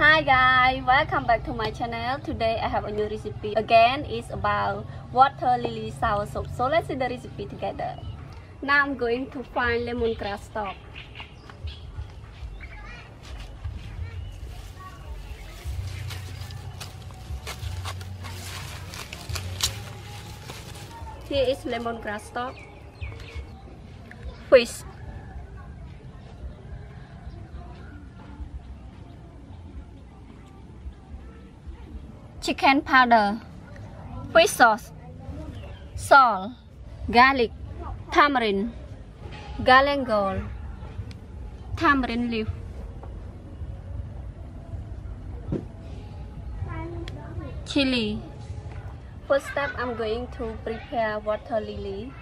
Hi guys, welcome back to my channel. Today I have a new recipe. Again, it's about water lily sour soup. So let's see the recipe together. Now I'm going to find lemongrass stalk. Here is lemongrass stalk. Fish. Chicken powder, fish sauce, salt, garlic, tamarind, galangal, tamarind leaf. Chili. First step, I'm going to prepare water lily.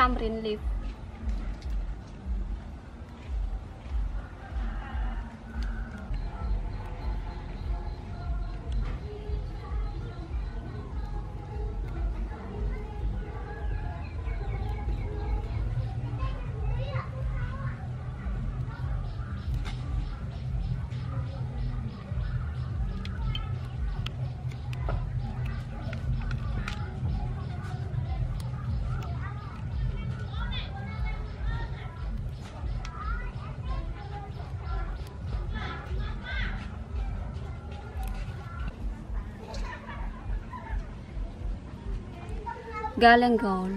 Tamarind leaf. galangal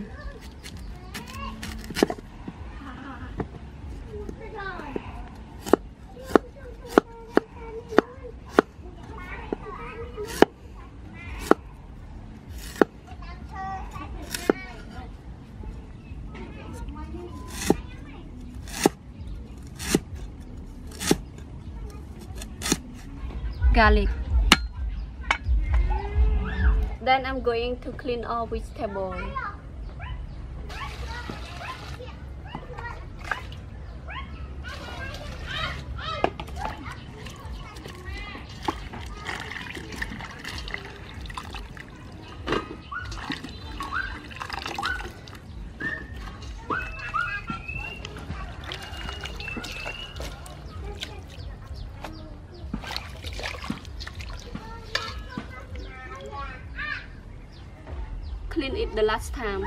garlic then I'm going to clean all vegetable the last time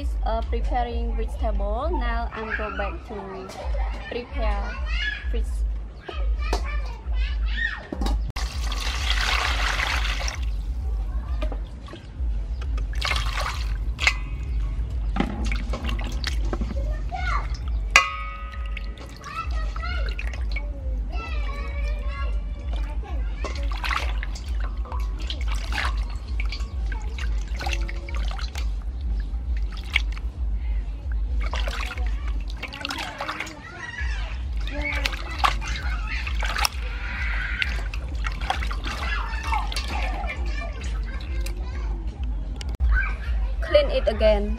finish uh, preparing vegetable. Now I'm go back to prepare fish again.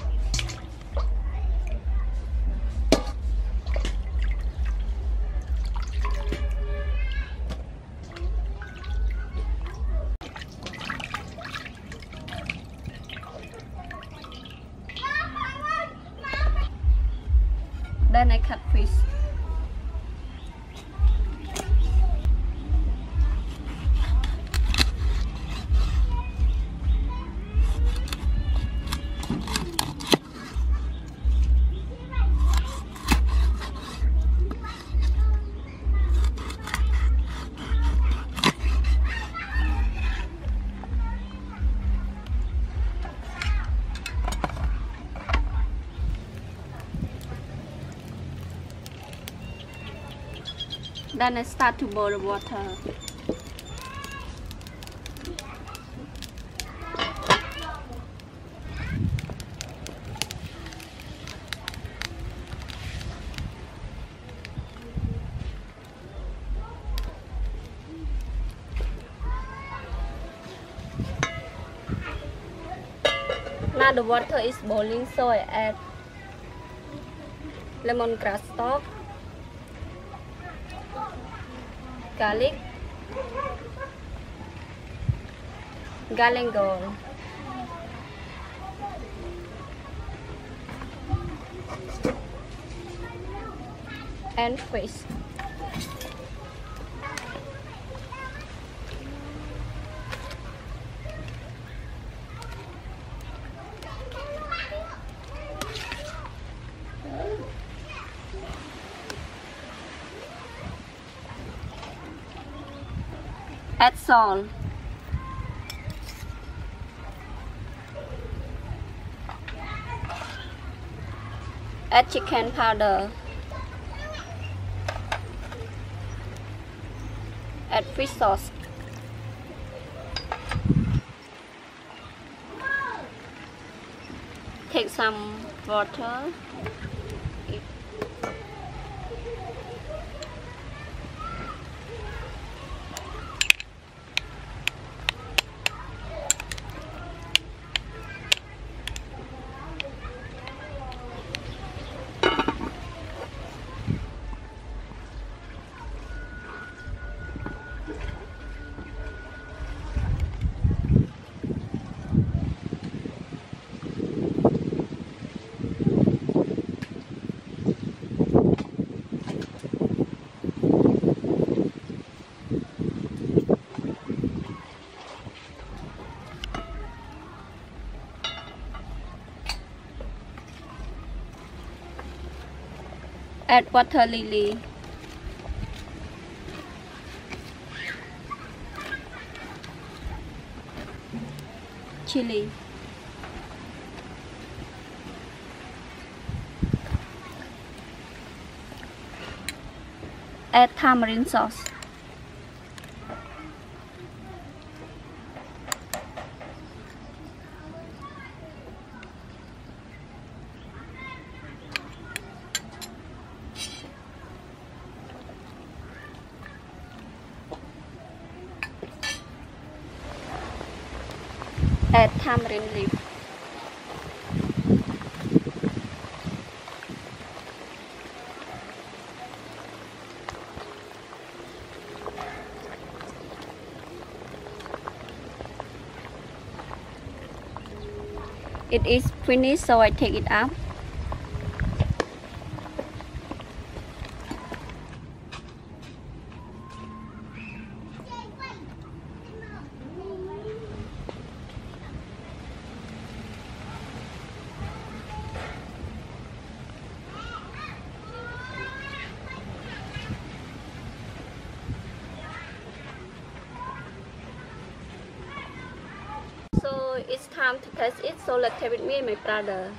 Then I cut fish. Then I start to boil the water. Now the water is boiling so I add lemongrass stalk garlic galangal and fish add salt add chicken powder. Add fish sauce. Take some water add water lily chili add tamarind sauce add tamarind leaf it is finished so I take it out it's time to test it. So let's take with me and my brother.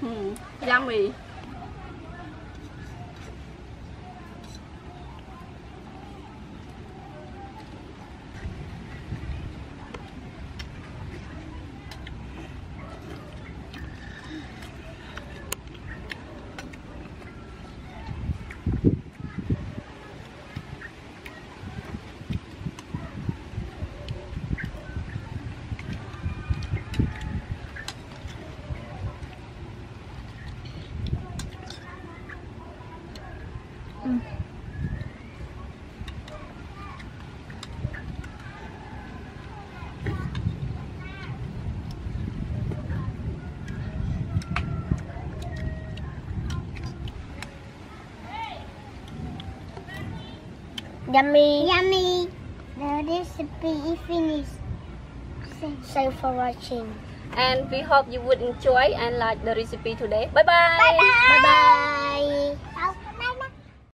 Hmm, yummy. Yummy. Yummy. The recipe is finished. Thanks for watching. And we hope you would enjoy and like the recipe today. Bye-bye. Bye bye.